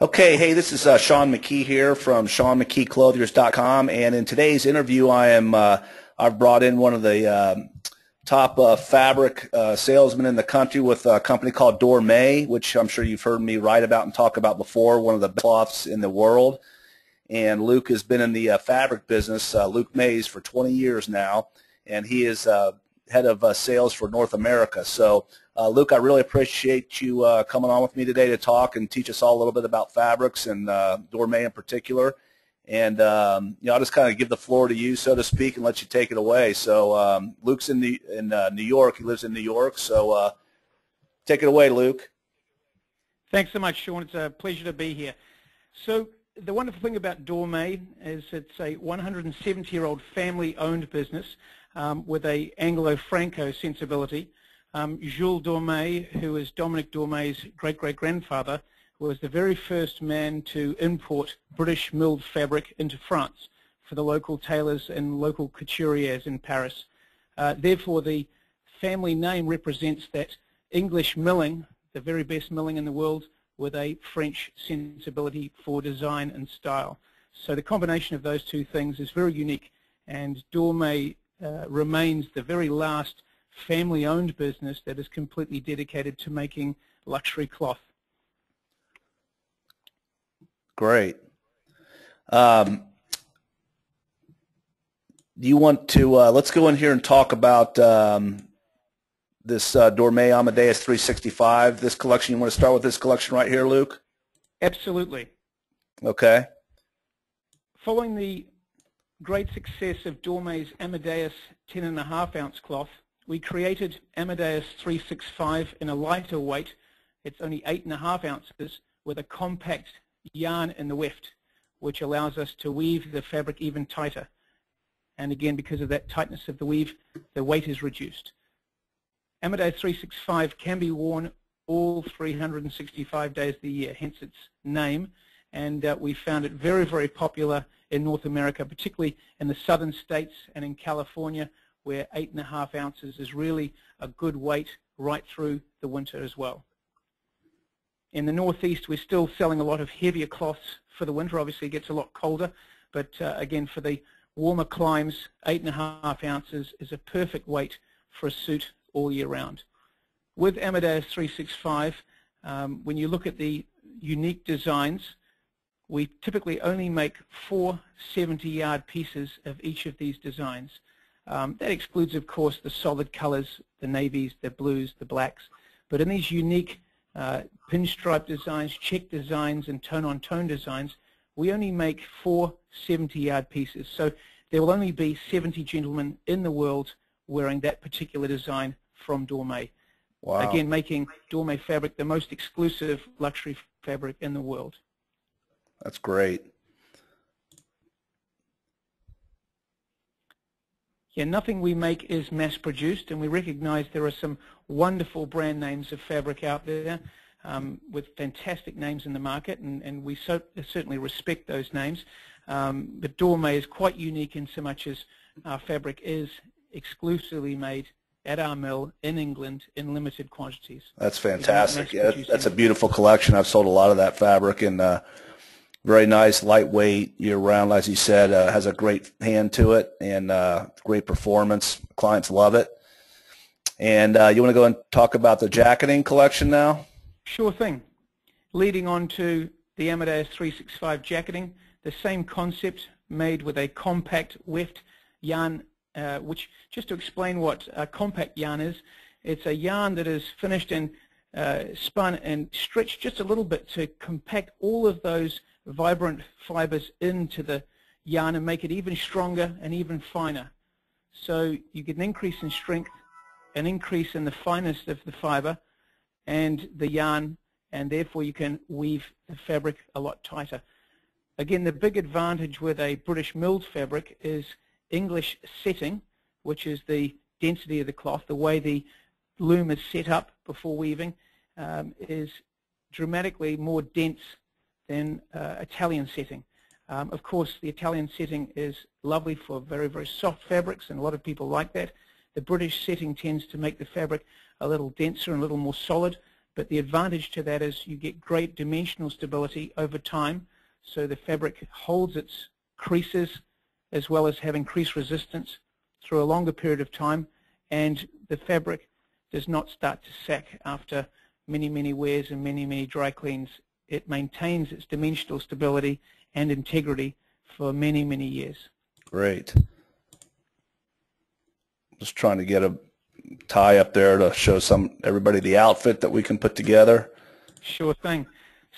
Okay, hey, this is uh, Sean McKee here from SeanMcKeeClothiers.com, and in today's interview, I am uh, I've brought in one of the um, top uh, fabric uh, salesmen in the country with a company called Dormeuil, which I'm sure you've heard me write about and talk about before, one of the best cloths in the world. And Luke has been in the uh, fabric business, uh, Luke Mays, for 20 years now, and he is head of sales for North America. So uh, Luke, I really appreciate you uh, coming on with me today to talk and teach us all a little bit about fabrics and uh, Dormeuil in particular. And um, you know, I'll just kind of give the floor to you, so to speak, and let you take it away. So um, Luke's in the in uh, New York. He lives in New York. So uh, take it away, Luke. Thanks so much, Sean. It's a pleasure to be here. So the wonderful thing about Dormeuil is it's a 170-year-old family-owned business um, with a Anglo-Franco sensibility. Um, Jules Dormeuil, who is Dominique Dormeuil's great-great-grandfather, was the very first man to import British milled fabric into France for the local tailors and local couturiers in Paris. Uh, therefore, the family name represents that English milling, the very best milling in the world, with a French sensibility for design and style. So the combination of those two things is very unique, and Dormeuil uh, remains the very last family-owned business that is completely dedicated to making luxury cloth. Great. Um, do you want to, uh, let's go in here and talk about um, this uh, Dormeuil Amadeus 365, this collection. You want to start with this collection right here, Luke? Absolutely. Okay. Following the great success of Dormeuil's Amadeus 10.5 ounce cloth, we created Amadeus 365 in a lighter weight. It's only 8.5 ounces with a compact yarn in the weft, which allows us to weave the fabric even tighter. And again, because of that tightness of the weave, the weight is reduced. Amadeus 365 can be worn all 365 days of the year, hence its name. And uh, we found it very, very popular in North America, particularly in the southern states and in California, where eight and a half ounces is really a good weight right through the winter as well. In the northeast, we're still selling a lot of heavier cloths for the winter. Obviously, it gets a lot colder, but uh, again, for the warmer climes, eight and a half ounces is a perfect weight for a suit all year round. With Amadeus 365, um, when you look at the unique designs, we typically only make four 70-yard pieces of each of these designs. Um, that excludes, of course, the solid colors, the navies, the blues, the blacks. But in these unique uh, pinstripe designs, check designs, and tone-on-tone -tone designs, we only make four 70-yard pieces. So there will only be 70 gentlemen in the world wearing that particular design from Dormeuil. Wow. Again, making Dormeuil fabric the most exclusive luxury fabric in the world. That's great. Yeah, nothing we make is mass-produced, and we recognize there are some wonderful brand names of fabric out there um, with fantastic names in the market, and, and we so, certainly respect those names. Um, but Dormeuil is quite unique in so much as our fabric is exclusively made at our mill in England in limited quantities. That's fantastic. Yeah, that's a beautiful collection. I've sold a lot of that fabric, and uh, very nice, lightweight, year-round, as you said, uh, has a great hand to it and uh, great performance. Clients love it. And uh, you want to go and talk about the jacketing collection now? Sure thing. Leading on to the Amadeus 365 jacketing, the same concept made with a compact weft yarn, uh, which just to explain what a compact yarn is, it's a yarn that is finished and uh, spun and stretched just a little bit to compact all of those vibrant fibers into the yarn and make it even stronger and even finer. So you get an increase in strength, an increase in the fineness of the fiber and the yarn, and therefore you can weave the fabric a lot tighter. Again, the big advantage with a British milled fabric is English setting, which is the density of the cloth, the way the loom is set up before weaving, um, is dramatically more dense than uh, Italian setting. Um, of course, the Italian setting is lovely for very, very soft fabrics, and a lot of people like that. The British setting tends to make the fabric a little denser and a little more solid, But the advantage to that is you get great dimensional stability over time, so the fabric holds its creases as well as having crease resistance through a longer period of time, and the fabric does not start to sack after many, many wears and many, many dry cleans. It maintains its dimensional stability and integrity for many, many years. Great. Just trying to get a tie up there to show some everybody the outfit that we can put together. Sure thing.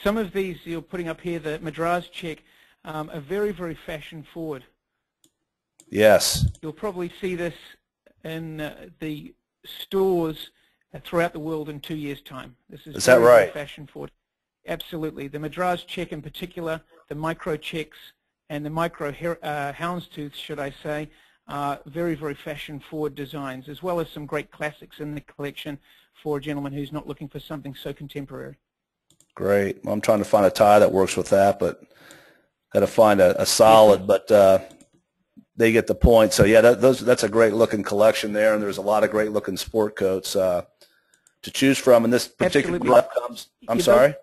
Some of these you're putting up here, the Madras check, um, are very, very fashion forward. Yes. You'll probably see this in uh, the stores throughout the world in two years' time. This is, is that right? Fashion forward. Absolutely. The Madras check in particular, the micro checks, and the micro uh, houndstooth, should I say, are very, very fashion-forward designs, as well as some great classics in the collection for a gentleman who's not looking for something so contemporary. Great. Well, I'm trying to find a tie that works with that, but got to find a, a solid. But uh, they get the point. So yeah, that, those, that's a great looking collection there, and there's a lot of great looking sport coats uh, to choose from. And this particular glove comes. I'm you sorry. Know,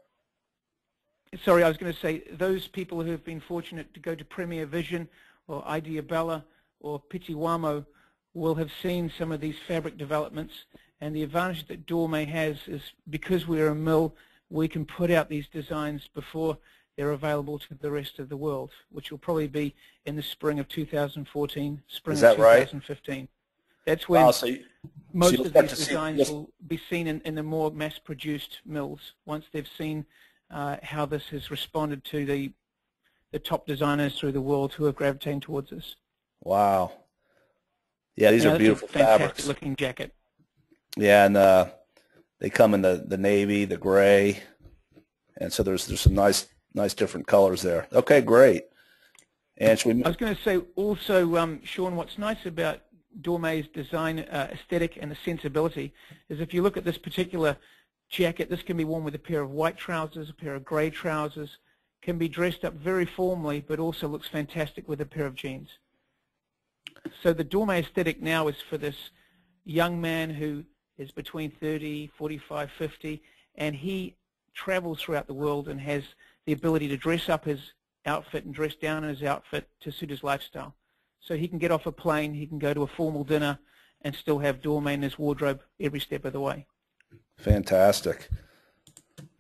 sorry, I was going to say those people who have been fortunate to go to Premier Vision or Ideabiella or Pitti Uomo will have seen some of these fabric developments. And the advantage that Dormeuil has is because we're a mill, we can put out these designs before they're available to the rest of the world, which will probably be in the spring of 2014, spring that of 2015. Right? That's when so you, most so of these designs will be seen in, in, the more mass-produced mills once they've seen uh, how this has responded to the, the top designers through the world who are gravitating towards us. Wow. Yeah, these are beautiful fabrics. looking jacket. Yeah, and uh, they come in the, the navy, the gray, and so there's there's some nice nice different colors there. Okay, great. And we... I was going to say also, um, Sean, what's nice about Dormeuil's design uh, aesthetic and the sensibility is if you look at this particular jacket, this can be worn with a pair of white trousers, a pair of gray trousers, can be dressed up very formally, but also looks fantastic with a pair of jeans. So the Dormeuil aesthetic now is for this young man who is between 30, 45, 50, and he travels throughout the world and has the ability to dress up his outfit and dress down his outfit to suit his lifestyle. So he can get off a plane, he can go to a formal dinner, and still have Dormeuil in his wardrobe every step of the way. Fantastic.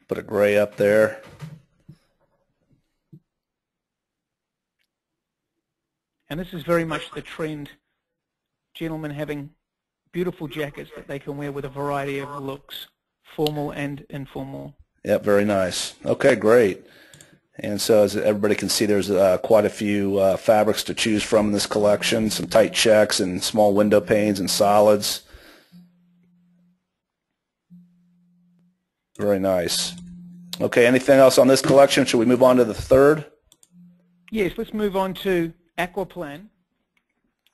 Put a gray up there. And this is very much the trend, gentlemen having beautiful jackets that they can wear with a variety of looks, formal and informal. Yep, very nice. Okay, great. And so as everybody can see, there's uh, quite a few uh, fabrics to choose from in this collection, some tight checks and small window panes and solids. Very nice. Okay, anything else on this collection? Should we move on to the third? Yes, let's move on to Aquaplan.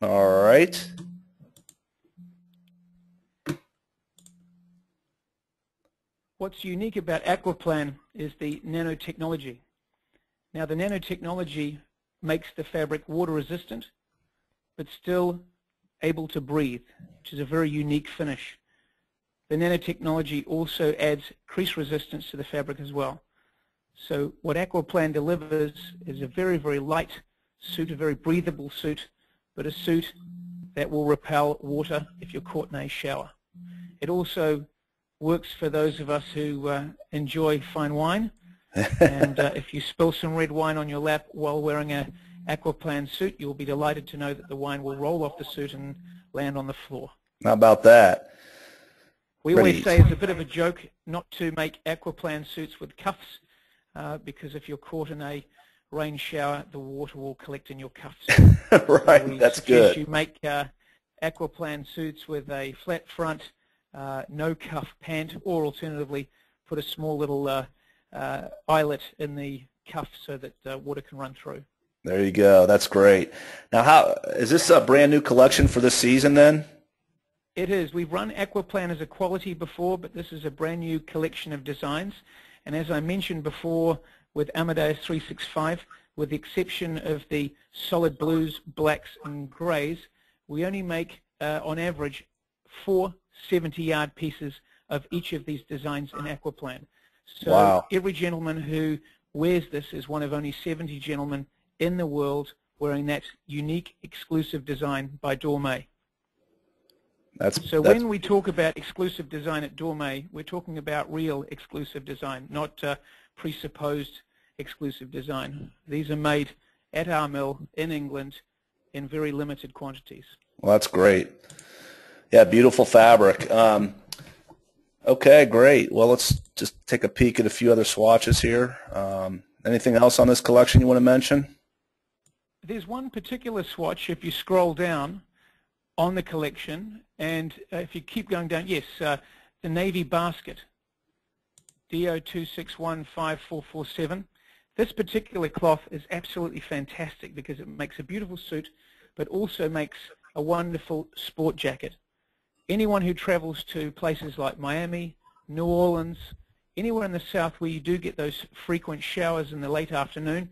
All right. What's unique about Aquaplan is the nanotechnology. Now the nanotechnology makes the fabric water resistant but still able to breathe, which is a very unique finish. The nanotechnology also adds crease resistance to the fabric as well. So what Aquaplan delivers is a very, very light suit, a very breathable suit, but a suit that will repel water if you're caught in a shower. It also works for those of us who uh, enjoy fine wine. and uh, if you spill some red wine on your lap while wearing a Aquaplan suit, you'll be delighted to know that the wine will roll off the suit and land on the floor. How about that? We always say it's a bit of a joke not to make Aquaplan suits with cuffs uh, because if you're caught in a rain shower, the water will collect in your cuffs. right, so that's good. You make uh, Aquaplan suits with a flat front, uh, no cuff pant, or alternatively, put a small little uh, uh eyelet in the cuff so that uh, water can run through. There you go. That's great. Now, how is this a brand new collection for this season then? It is. We've run Aquaplan as a quality before, but this is a brand new collection of designs. And as I mentioned before, with Amadeus 365, with the exception of the solid blues, blacks, and grays, we only make, uh, on average, four 70-yard pieces of each of these designs in Aquaplan. So wow. every gentleman who wears this is one of only 70 gentlemen in the world wearing that unique exclusive design by Dormeuil. That's, so that's, when we talk about exclusive design at Dormeuil, we're talking about real exclusive design, not uh, presupposed exclusive design. These are made at our mill in England in very limited quantities. Well, that's great. Yeah, beautiful fabric. Um, okay, great. Well, let's just take a peek at a few other swatches here. Um, anything else on this collection you want to mention? There's one particular swatch, if you scroll down on the collection, and uh, if you keep going down, yes, uh, the Navy basket, DO2615447. This particular cloth is absolutely fantastic because it makes a beautiful suit, but also makes a wonderful sport jacket. Anyone who travels to places like Miami, New Orleans, anywhere in the south where you do get those frequent showers in the late afternoon,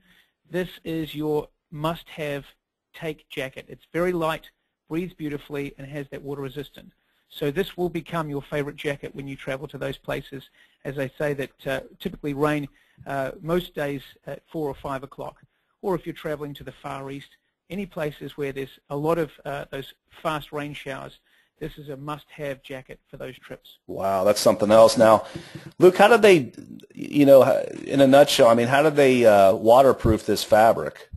this is your must-have take jacket. It's very light, breathes beautifully, and has that water resistant. So this will become your favorite jacket when you travel to those places. As I say, that uh, typically rain uh, most days at 4 or 5 o'clock. Or if you're traveling to the Far East, any places where there's a lot of uh, those fast rain showers, this is a must-have jacket for those trips. Wow, that's something else. Now, Luke, how did they, you know, in a nutshell, I mean, how did they uh, waterproof this fabric?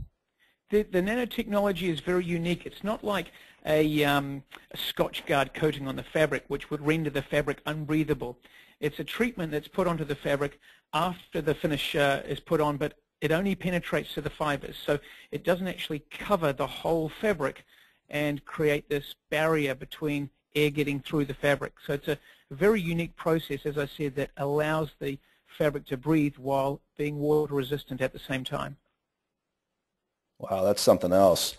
The, the nanotechnology is very unique. It's not like a, um, a Scotchgard coating on the fabric, which would render the fabric unbreathable. It's a treatment that's put onto the fabric after the finish uh, is put on, but it only penetrates to the fibers. So it doesn't actually cover the whole fabric and create this barrier between air getting through the fabric. So it's a very unique process, as I said, that allows the fabric to breathe while being water resistant at the same time. Wow, that's something else.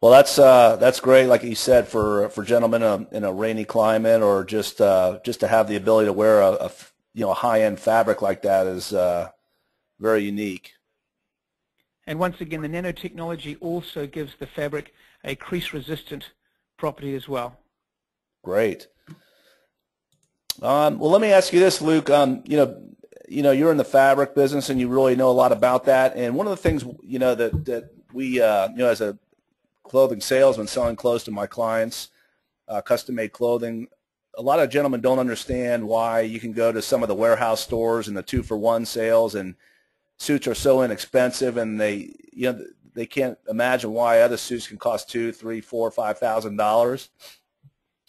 Well, that's uh, that's great, like you said, for for gentlemen in a, in a rainy climate, or just uh, just to have the ability to wear a, a you know high end fabric like that is uh, very unique. And once again, the nanotechnology also gives the fabric a crease resistant property as well. Great. Um, well, let me ask you this, Luke. Um, you know, you know, you're in the fabric business and you really know a lot about that. And one of the things, you know, that that we, uh, you know, as a clothing salesman selling clothes to my clients, uh, custom-made clothing. A lot of gentlemen don't understand why you can go to some of the warehouse stores and the two-for-one sales and suits are so inexpensive and they, you know, they can't imagine why other suits can cost two, three, four, five thousand dollars.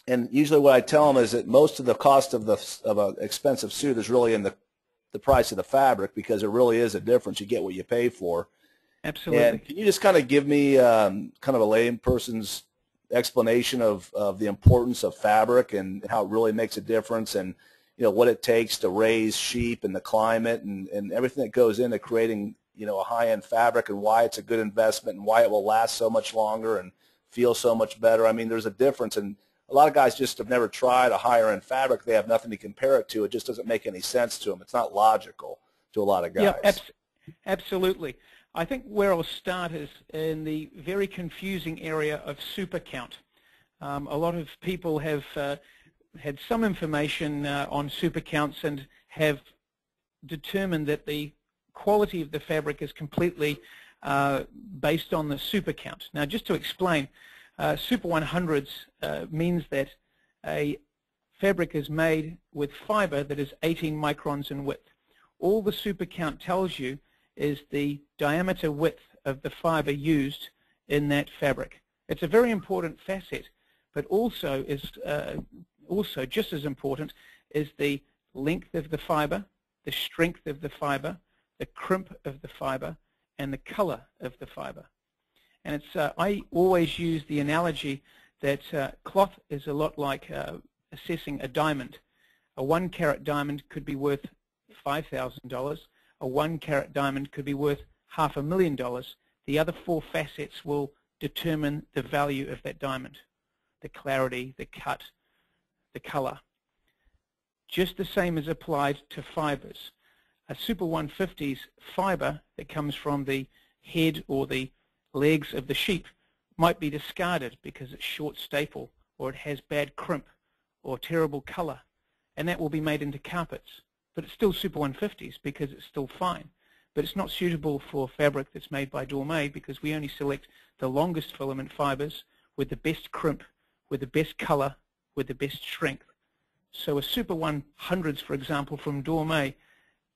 And usually, what I tell them is that most of the cost of the of an expensive suit is really in the the price of the fabric because there really is a difference. You get what you pay for. Absolutely. And can you just kind of give me um, kind of a layperson's explanation of, of the importance of fabric and how it really makes a difference and you know what it takes to raise sheep and the climate and, and everything that goes into creating you know a high-end fabric and why it's a good investment and why it will last so much longer and feel so much better. I mean, there's a difference, and a lot of guys just have never tried a higher-end fabric. They have nothing to compare it to. It just doesn't make any sense to them. It's not logical to a lot of guys. Yeah, ab absolutely. I think where I'll start is in the very confusing area of super count. Um, a lot of people have uh, had some information uh, on super counts and have determined that the quality of the fabric is completely uh, based on the super count. Now just to explain, uh, super 100s uh, means that a fabric is made with fiber that is 18 microns in width. All the super count tells you is the diameter width of the fiber used in that fabric. It's a very important facet, but also is uh, also just as important is the length of the fiber, the strength of the fiber, the crimp of the fiber, and the color of the fiber. And it's uh, I always use the analogy that uh, cloth is a lot like uh, assessing a diamond. A one carat diamond could be worth $5,000 a one carat diamond could be worth half a million dollars. The other four facets will determine the value of that diamond, the clarity, the cut, the color. Just the same is applied to fibers. A Super 150's fiber that comes from the head or the legs of the sheep might be discarded because it's short staple or it has bad crimp or terrible color and that will be made into carpets. But it's still Super 150s because it's still fine. But it's not suitable for fabric that's made by Dormeuil because we only select the longest filament fibers with the best crimp, with the best color, with the best strength. So a Super 100s, for example, from Dormeuil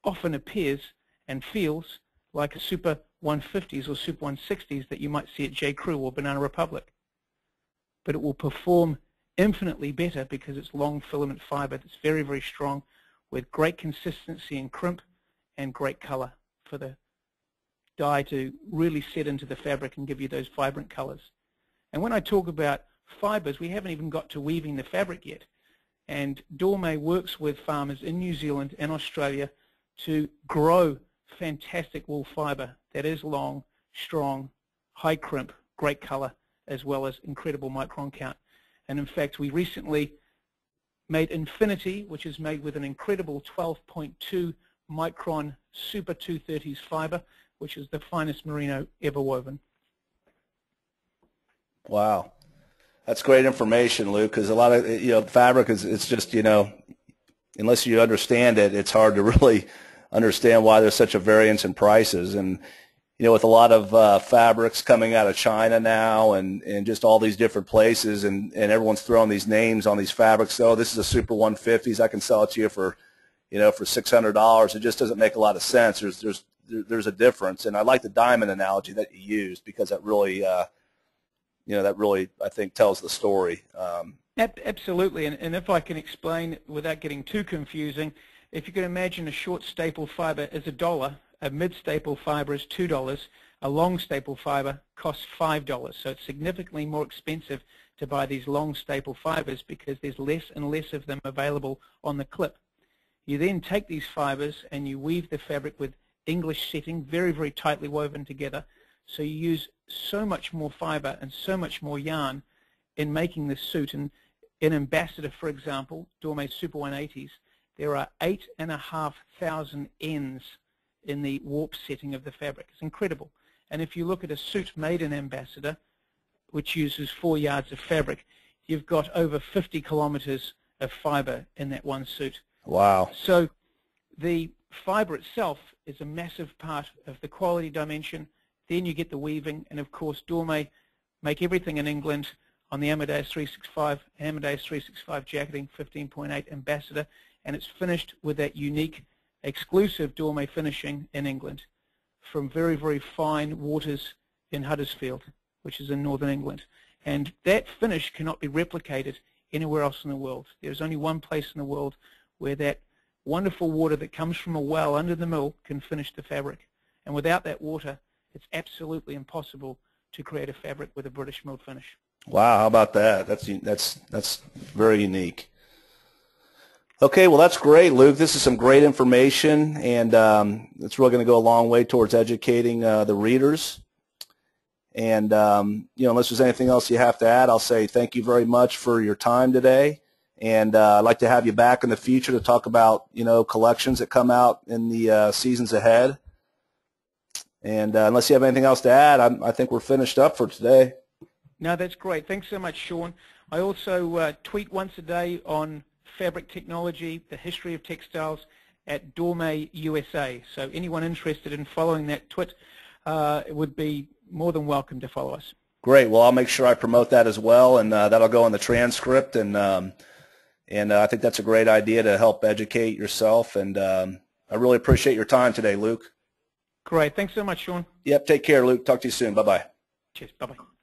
often appears and feels like a Super 150s or Super 160s that you might see at J. Crew or Banana Republic. But it will perform infinitely better because it's long filament fiber that's very, very strong with great consistency and crimp and great color for the dye to really set into the fabric and give you those vibrant colors. And when I talk about fibers, we haven't even got to weaving the fabric yet. And Dormeuil works with farmers in New Zealand and Australia to grow fantastic wool fiber that is long, strong, high crimp, great color, as well as incredible micron count. And in fact, we recently made Infinity, which is made with an incredible 12.2 micron Super 230s fiber, which is the finest merino ever woven. Wow. That's great information, Luke, because a lot of, you know, fabric is, it's just, you know, unless you understand it, it's hard to really understand why there's such a variance in prices. And, you know, with a lot of uh, fabrics coming out of China now and, and just all these different places and, and everyone's throwing these names on these fabrics. Oh, this is a Super 150s. I can sell it to you for, you know, for $600. It just doesn't make a lot of sense. There's, there's, there's a difference. And I like the diamond analogy that you used because that really, uh, you know, that really, I think, tells the story. Um, Absolutely. And, and if I can explain without getting too confusing, if you can imagine a short staple fiber is a dollar a mid-staple fiber is $2. A long staple fiber costs $5. So it's significantly more expensive to buy these long staple fibers because there's less and less of them available on the clip. You then take these fibers and you weave the fabric with English setting, very, very tightly woven together. So you use so much more fiber and so much more yarn in making this suit. And in Ambassador, for example, Dormeuil Super 180s, there are 8,500 ends in the warp setting of the fabric. It's incredible. And if you look at a suit made in Ambassador, which uses four yards of fabric, you've got over 50 kilometers of fiber in that one suit. Wow. So the fiber itself is a massive part of the quality dimension. Then you get the weaving, and of course Dormeuil make everything in England on the Amadeus 365, Amadeus 365 jacketing 15.8 Ambassador, and it's finished with that unique exclusive Dormeuil finishing in England from very, very fine waters in Huddersfield, which is in northern England. And that finish cannot be replicated anywhere else in the world. There's only one place in the world where that wonderful water that comes from a well under the mill can finish the fabric. And without that water, it's absolutely impossible to create a fabric with a British milled finish. Wow, how about that? That's that's that's very unique. Okay, well, that's great, Luke. This is some great information, and um, it's really going to go a long way towards educating uh, the readers. And, um, you know, unless there's anything else you have to add, I'll say thank you very much for your time today. And uh, I'd like to have you back in the future to talk about, you know, collections that come out in the uh, seasons ahead. And uh, unless you have anything else to add, I'm, i think we're finished up for today. No, that's great. Thanks so much, Sean. I also uh, tweet once a day on fabric technology, the history of textiles at Dormeuil USA. So anyone interested in following that twit uh, would be more than welcome to follow us. Great. Well, I'll make sure I promote that as well, and uh, that'll go in the transcript. And um, and uh, I think that's a great idea to help educate yourself. And um, I really appreciate your time today, Luke. Great. Thanks so much, Sean. Yep. Take care, Luke. Talk to you soon. Bye-bye. Cheers. Bye-bye.